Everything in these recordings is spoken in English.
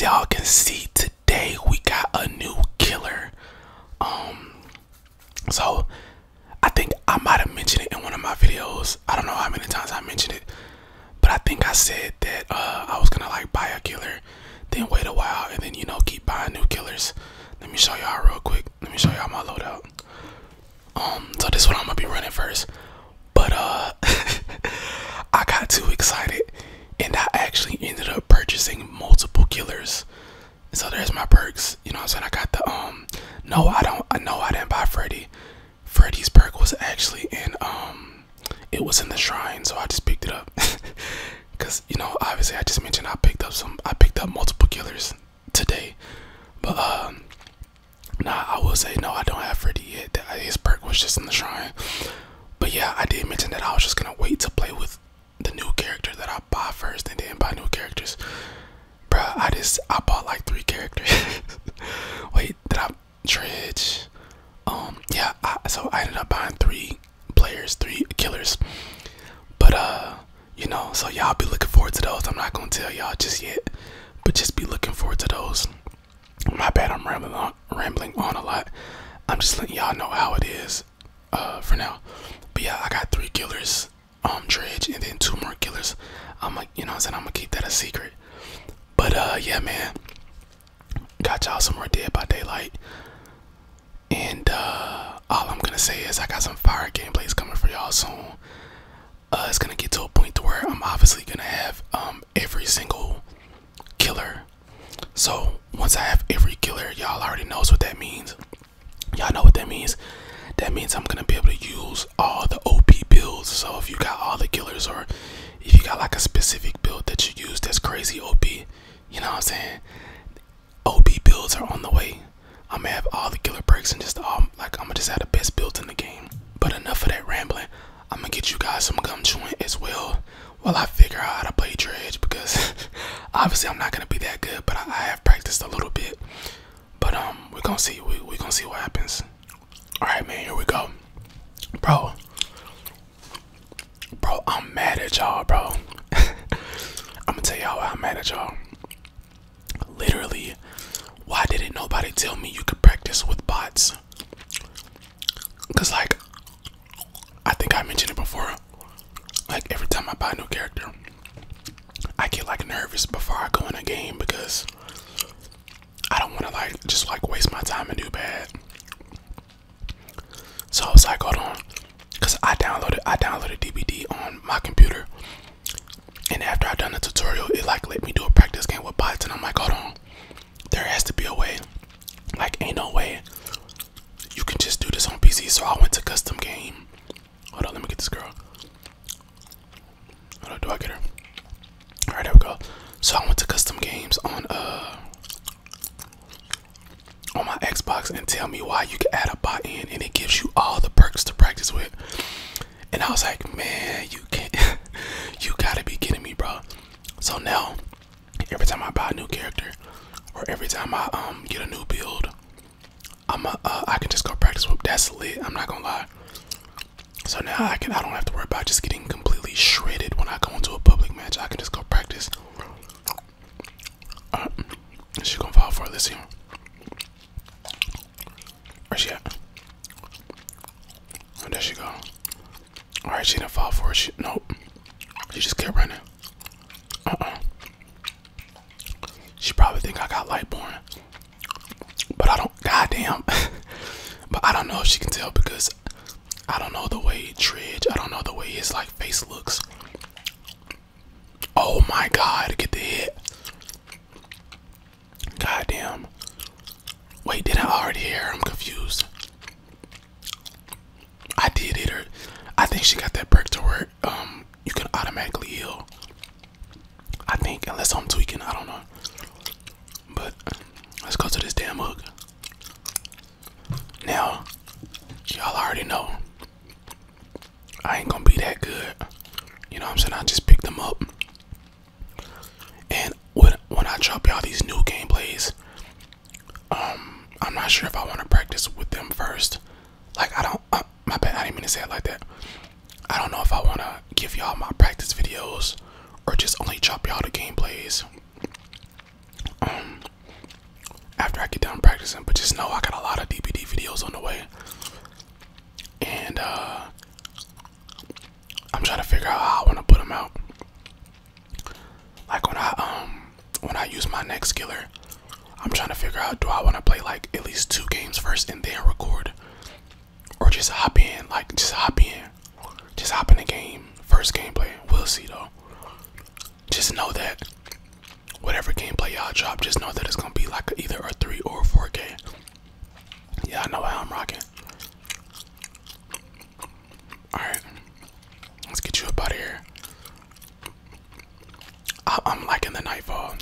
y'all can see today, we got a new killer. Um, so I think I might have mentioned it in one of my videos. I don't know how many times I mentioned it, but I think I said that uh, I was gonna like buy a killer, then wait a while, and then you know keep buying new killers. Let me show y'all real quick. Let me show y'all my loadout. Um, so this one I'm gonna be running first, but uh, I got too excited, and I actually ended up purchasing multiple killers. So there's my perks. You know what I'm saying? I got the um. No, I don't. I know I didn't buy Freddy. Freddy's perk was actually in um. It was in the shrine, so I just picked it up. Cause you know, obviously, I just mentioned I picked up some. I picked up multiple killers today, but um. Nah, I will say no. I don't have Freddy yet. His perk was just in the shrine. But yeah, I did mention that I was just gonna wait to play with the new character that I buy first, and then buy new characters. Bruh, I just I bought like three characters. Wait, did I dredge? Um, yeah. I, so I ended up buying three players, three killers. But uh, you know, so y'all be looking forward to those. I'm not gonna tell y'all just yet, but just be looking forward to those. My bad, I'm rambling on, rambling on a lot. I'm just letting y'all know how it is, uh, for now. But yeah, I got three killers, um, dredge, and then two more killers. I'm like, you know, I'm saying I'm gonna keep that a secret. But uh, yeah, man, got y'all some more Dead by Daylight, and uh, all I'm gonna say is I got some fire gameplays coming for y'all soon. Uh, it's gonna get to a point to where I'm obviously gonna have um every single killer. So once I have every killer, y'all already knows what that means. Y'all know what that means. That means I'm gonna be able to use all the OP builds. So if you got all the killers, or if you got like a specific build that you use that's crazy OP, you know what I'm saying? OP builds are on the way. I'm gonna have all the killer perks and just all like I'm gonna just have the best builds in the game. But enough of that rambling. I'm gonna get you guys some gum chewing as well while I figure out how to play dredge because obviously I'm not gonna be that good, but I, I have practiced a little bit. But um, we're gonna see. We we gonna see what happens. All right, man. Here we go, bro. Bro, I'm mad at y'all, bro. I'm gonna tell y'all why I'm mad at y'all. Literally, why didn't nobody tell me you could practice with bots? Cause like, I think I mentioned it before. Like every time I buy a new character, I get like nervous before I go in a game because I don't want to like just like waste my time and do bad. So I was like, hold on, I downloaded I downloaded DBD on my computer, and after I done the tutorial, it like let me do a practice game with bots, and I'm like, hold on, there has to be a way. Like, ain't no way you can just do this on PC. So I went to custom game. Hold on, let me get this girl. Hold on, do I get her? Alright, there we go. So I went to custom games on uh Xbox and tell me why you can add a bot in and it gives you all the perks to practice with. And I was like, man, you can't you gotta be kidding me, bro. So now every time I buy a new character or every time I um get a new build, I'm a, uh, I can just go practice with that's lit. I'm not gonna lie. So now I can I don't have to worry about just getting completely shredded when I go into a public match. I can just go practice. Uh, she gonna fall for it. Let's at? Oh, there she go. Alright, she didn't fall for it. She, nope. She just kept running. Uh-uh. She probably think I got Lightborn. But I don't, goddamn. but I don't know if she can tell because I don't know the way Dredge, I don't know the way his like face looks. Oh my god, get the hit. Goddamn. Wait, did I already hear? I'm confused. I did hit her. I think she got that perk to where um you can automatically heal. I think, unless I'm tweaking, I don't know. But let's go to this damn hook. Now, y'all already know I ain't gonna be that good. You know what I'm saying? I just picked them up. And when when I drop y'all these new gameplays, I'm not sure if I want to practice with them first. Like I don't, uh, my bad. I didn't mean to say it like that. I don't know if I want to give y'all my practice videos or just only drop y'all the gameplays. Um, practicing, but just know I got a lot of DBD videos on the way. And uh I'm trying to figure out how I want to put them out. Like when I um when I use my next killer, I'm trying to figure out do I want to play like at least two games first and then record, or just hop in like just hop in, just hop in the game first gameplay. We'll see though. Just know that whatever gameplay y'all drop, just know that it's gonna be like either a three or a 4K. Yeah, I know how I'm rocking. Alright. Let's get you up out of here. I I'm liking the nightfall.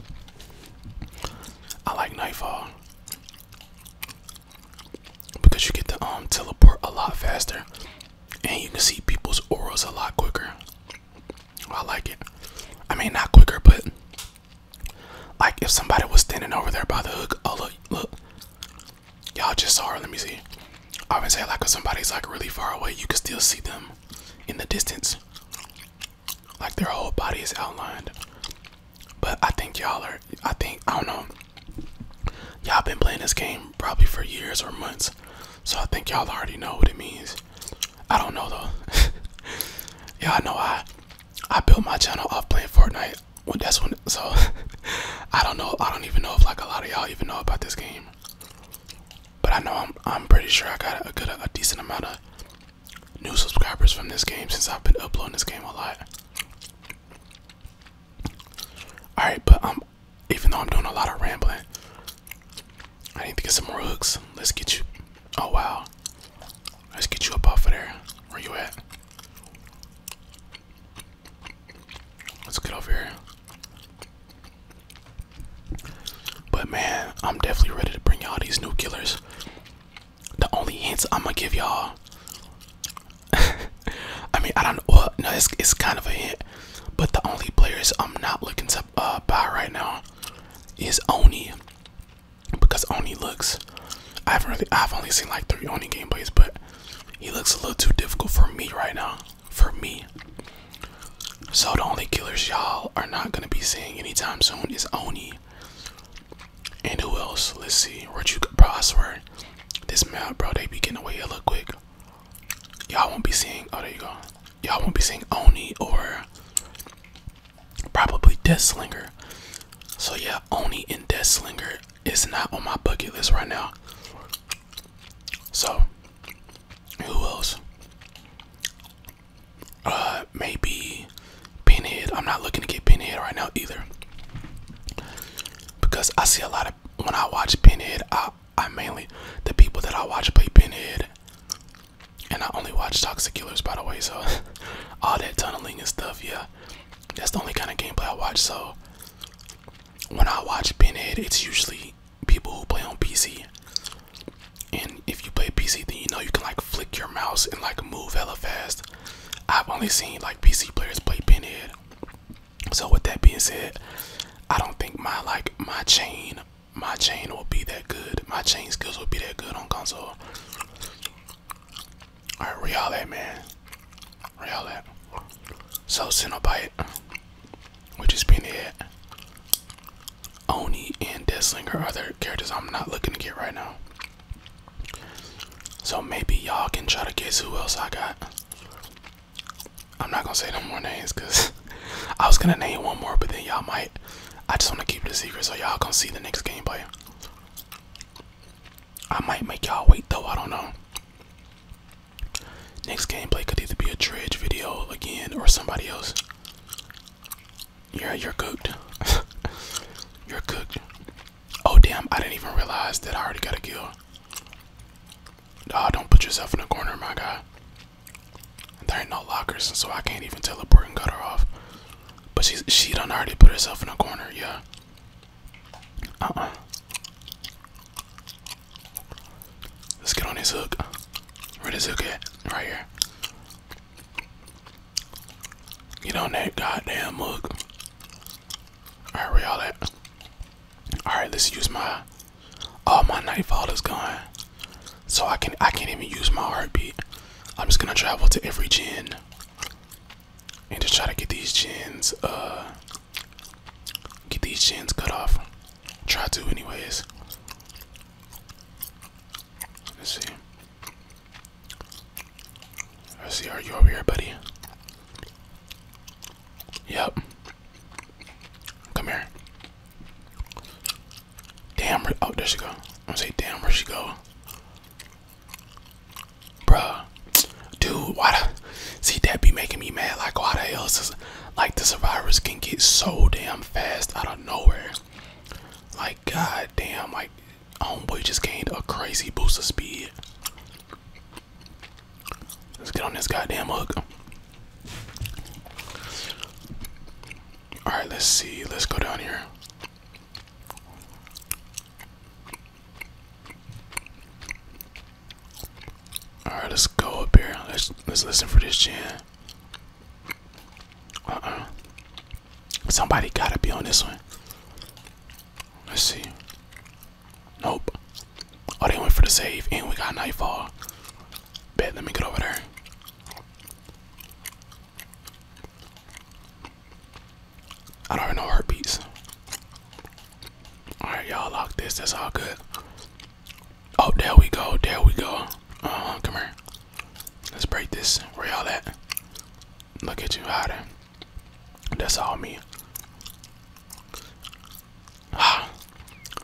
I like nightfall. Because you get to um teleport a lot faster. And you can see people's auras a lot quicker. I like it. I mean not quicker, but like if somebody was standing over there by the hook, oh look, look. Y'all just saw her, let me see. I would say like if somebody's like really far away, you can still see them in the distance. Like their whole body is outlined. But I think y'all are I think I don't know. Y'all been playing this game probably for years or months. So I think y'all already know what it means. I don't know though. y'all know I I built my channel off playing Fortnite. Well, that's when so I don't know. I don't even know if like a lot of y'all even know about this game. But I know I'm I'm pretty sure I got a good a decent amount of new subscribers from this game since I've been uploading this game a lot. Alright, but um even though I'm doing a lot of rambling, I need to get some hooks. Let's get you Oh wow. Let's get you up off of there. Where you at? Let's get over here. But man, I'm definitely ready to bring y'all these new killers. The only hints I'm gonna give y'all. I mean, I don't know. Well, no, it's, it's kind of a hint. But the only players I'm not looking to uh, buy right now is Oni. Because Oni looks. I haven't really. I've only seen like three Oni gameplays, but he looks a little too difficult for me right now. For me. So the only killers y'all are not gonna be seeing anytime soon is Oni. And who else? Let's see. Where'd you? Bro, I swear. This map, bro, they be getting away hella quick. Y'all won't be seeing. Oh, there you go. Y'all won't be seeing Oni or probably Deathslinger. So yeah, Oni and Deathslinger is not on my bucket list right now. So, who else? Uh, maybe Pinhead. I'm not looking to get Pinhead right now either. Because I see a lot of when I watch Pinhead, I I mainly the people that I watch play Pinhead. And I only watch Toxic Killers by the way, so all that tunneling and stuff, yeah. That's the only kind of gameplay I watch, so when I watch Pinhead, it's usually people who play on PC. And if you play PC, then you know you can like flick your mouse and like move hella fast. I've only seen like PC players play Pinhead. So with that being said, I don't think my like my chain my chain will be that good. My chain skills will be that good on console. Alright, where y'all at man? Where y'all at? So Cenobite, which is Pinhead. Oni and Deathslinger are other characters I'm not looking to get right now. So maybe y'all can try to guess who else I got. I'm not gonna say no more names because I was gonna name one more, but then y'all might. I just want to keep it a secret so y'all can see the next gameplay. I might make y'all wait though, I don't know. Next gameplay could either be a dredge video again or somebody else. Yeah, you're cooked. you're cooked. Oh damn, I didn't even realize that I already got a kill. Oh, don't put yourself in a corner, my guy. There ain't no lockers, so I can't even teleport and cut her off. But she's she done already put herself in a corner, yeah. Uh-uh. Let's get on this hook. Where this hook at? Right here. Get on that goddamn hook. Alright, where y'all at? Alright, let's use my Oh my nightfall is gone. So I can I can't even use my heartbeat. I'm just gonna travel to every gen and just try to get these gens uh get these gens cut off. Try to anyways. Let's see. Let's see, are you over here, buddy? Yep. Come here. Damn, oh, there she go. I'm gonna say, damn, where she go? Why the, see, that be making me mad. Like, why the hell is this, like, the survivors can get so damn fast out of nowhere. Like, god damn, like, homeboy just gained a crazy boost of speed. Let's get on this goddamn hook. Alright, let's see. Let's go down here. Alright, let's go up. Let's let's listen for this jam. Uh-uh. Somebody gotta be on this one. Let's see. Nope. Oh, they went for the save, and we got nightfall. Bet, let me get over there. I don't know heartbeats. Alright, y'all lock this. That's all good. Oh, there we go. There we go. This. Where y'all at? Look at you hiding. That's all me. Ah.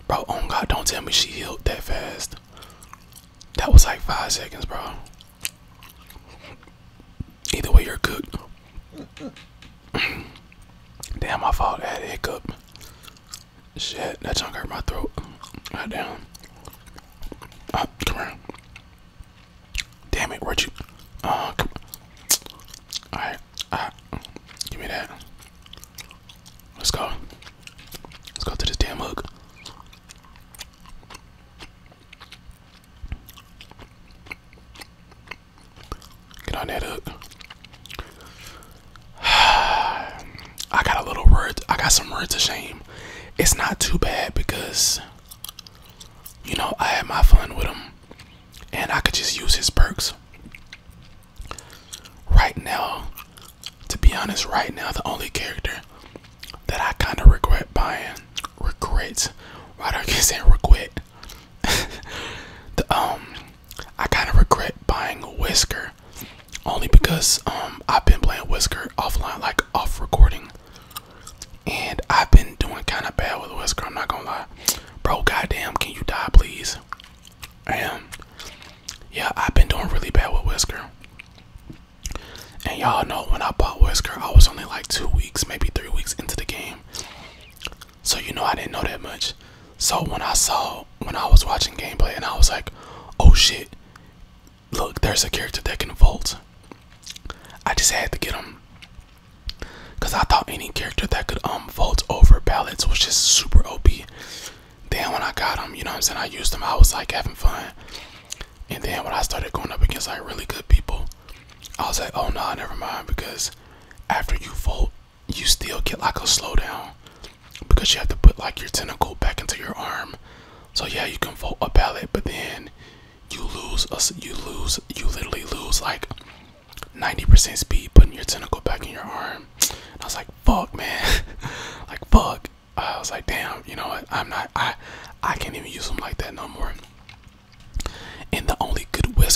Bro, oh god, don't tell me she healed that fast. That was like five seconds, bro. Either way, you're cooked. Damn, my fault. I had a hiccup. Shit, that chunk hurt my throat. God damn. Uh, come here. Damn it, where'd you? Uh, come. Alright, alright. Give me that. Let's go. Let's go to this damn hook. Get on that hook. I got a little word. I got some words of shame. It's not too bad because, you know, I had my fun with him, and I could just use his perks. Right now, to be honest, right now the only character that I kind of regret buying, regret, why do I keep saying regret? the um, I kind of regret buying Wesker, only because um I've been playing Wesker offline, like off recording, and I've been doing kind of bad with Wesker. I'm not gonna lie, bro. Goddamn, can you die, please? I am. Yeah, I've been doing really bad with Wesker. And y'all know when I bought Wesker, I was only like two weeks, maybe three weeks into the game. So you know I didn't know that much. So when I saw when I was watching gameplay and I was like, oh shit, look, there's a character that can vault. I just had to get him. Cause I thought any character that could um vault over pallets was just super OP. Then when I got him, you know what I'm saying, I used him, I was like having fun. And then when I started going up against like really good people, I was like, oh no, nah, never mind, because after you vote, you still get like a slowdown because you have to put like your tentacle back into your arm. So yeah, you can vote a ballot, but then you lose us. you lose you literally lose like 90% speed putting your tentacle back in your arm. And I was like, fuck man. like fuck. I was like, damn, you know what? I'm not I I can't even use them like that no more.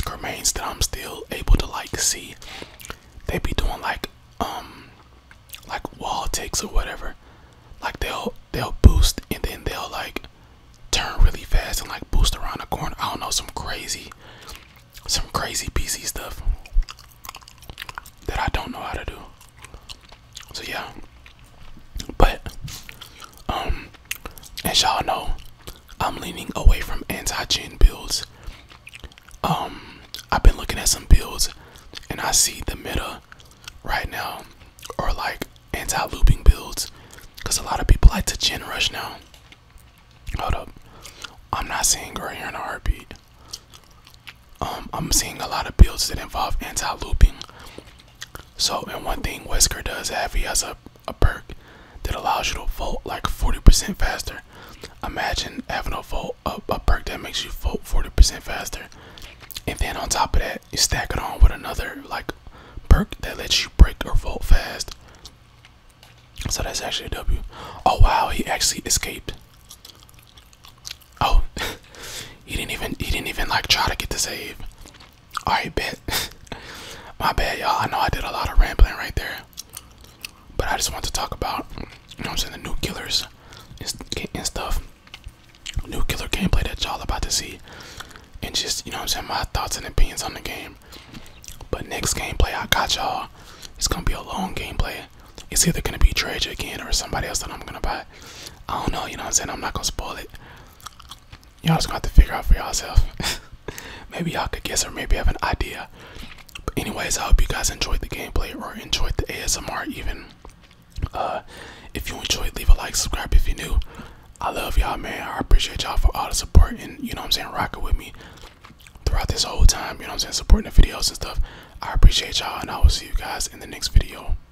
Remains that I'm still able to like see. They be doing like um like wall takes or whatever. Like they'll they'll boost and then they'll like turn really fast and like boost around the corner. I don't know some crazy some crazy PC stuff that I don't know how to do. So yeah. But um as y'all know, I'm leaning away from anti-gen builds. Um been looking at some builds and I see the meta right now or like anti-looping builds because a lot of people like to gen rush now. Hold up. I'm not seeing right here in a heartbeat. Um, I'm seeing a lot of builds that involve anti-looping. So, and one thing Wesker does have, he has a, a perk that allows you to vote like 40% faster. Imagine having a vote a, a perk that makes you vote 40% faster. And then on top of that, you stack it on with another like perk that lets you break or vault fast. So that's actually a W. Oh wow, he actually escaped. Oh, he didn't even he didn't even like try to get the save. Alright, bet. My bad, y'all. I know I did a lot of rambling right there. But I just want to talk about, you know what I'm saying, the new killers and stuff. New killer gameplay that y'all about to see. Just, you know I'm saying, my thoughts and opinions on the game. But next gameplay I got y'all. It's gonna be a long gameplay. It's either gonna be Dredge again or somebody else that I'm gonna buy. I don't know, you know what I'm saying? I'm not gonna spoil it. Y'all just got to figure out for yourself. maybe y'all could guess or maybe have an idea. But anyways, I hope you guys enjoyed the gameplay or enjoyed the ASMR even. Uh, if you enjoyed, leave a like, subscribe if you're new. I love y'all, man. I appreciate y'all for all the support and you know what I'm saying, rocking with me throughout this whole time. You know what I'm saying, supporting the videos and stuff. I appreciate y'all, and I will see you guys in the next video.